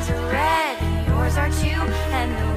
eyes are red, and yours are too, and the